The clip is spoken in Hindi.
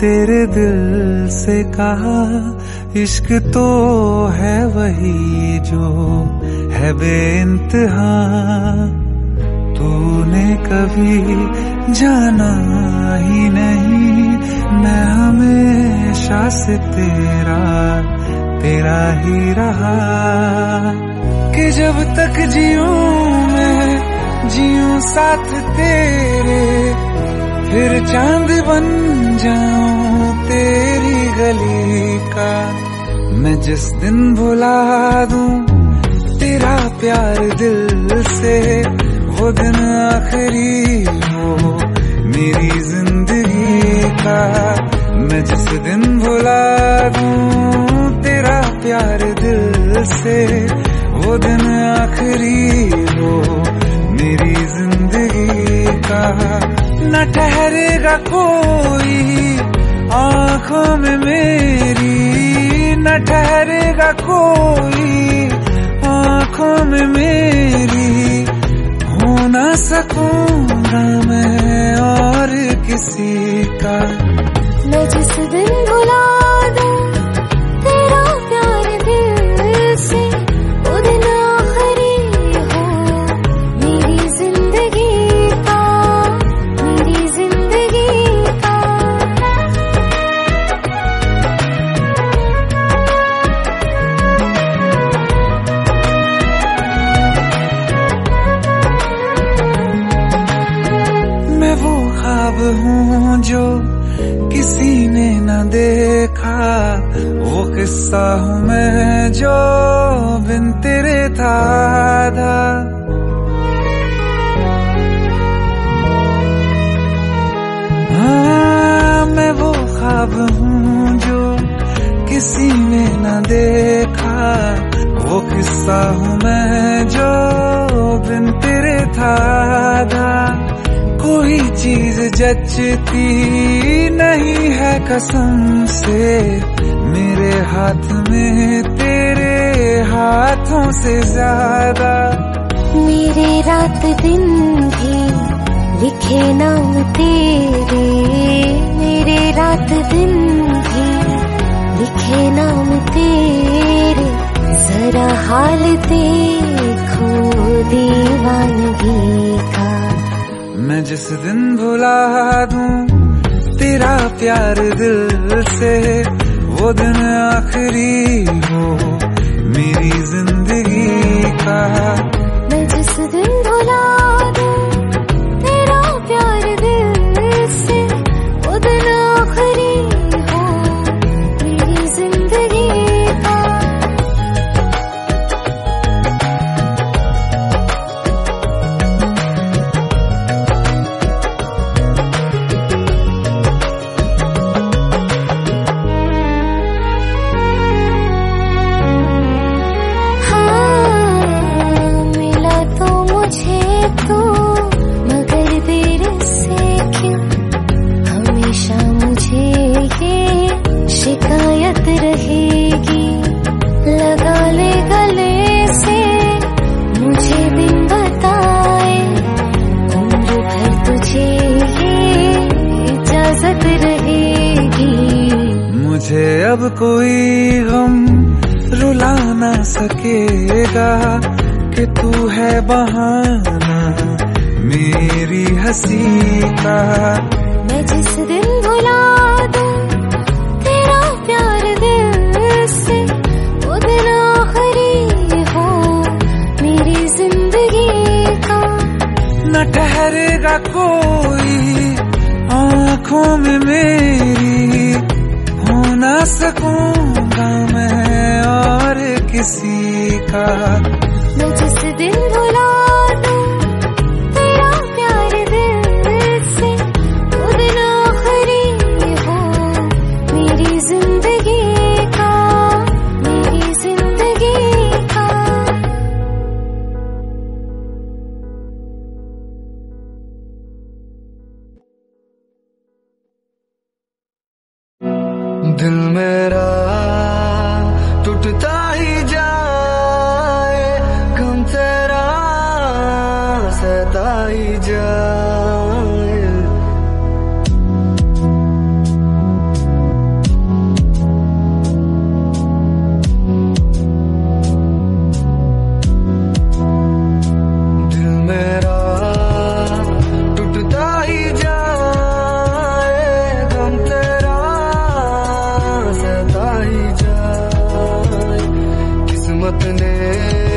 तेरे दिल से कहा, इश्क तो है वही जो है बेइंतहा। तूने कभी जाना ही नहीं, मैं हमेशा से तेरा तेरा ही रहा। कि जब तक जियूं मैं, जियूं साथ तेरे फिर चाँद बन जाऊँ तेरी गली का। मैं जिस दिन भुला दूँ तेरा प्यार दिल से, वो दिन आखिरी हो मेरी ज़िंदगी का। मैं जिस दिन भुला दूँ तेरा प्यार दिल से, वो दिन आखिरी हो मेरी ज़िंदगी का। न ठहरेगा कोई आँखों में मेरी, न ठहरेगा कोई आँखों में मेरी। हो ना सकूँगा मैं और किसी का। जो किसी ने न देखा, वो किस्सा हूँ मैं जो बिन तेरे था हाँ मैं वो ख्वाब हूँ जो किसी ने न देखा, वो किस्सा हूँ मैं जो बिन तेरे था कोई चीज़ जचती नहीं है कसम से। मेरे हाथ में, तेरे हाथों से ज़्यादा। मेरे रात दिन भी लिखे नाम तेरे। मेरे रात दिन भी लिखे नाम तेरे। जरा हाल देखो मैं जिस दिन भुला दूँ तेरा प्यार दिल से वो दिन आखिरी मुझे अब कोई गम रुला ना सकेगा कि तू है बहाना मेरी हसी का। मैं जिस दिन भुला किसी मत ले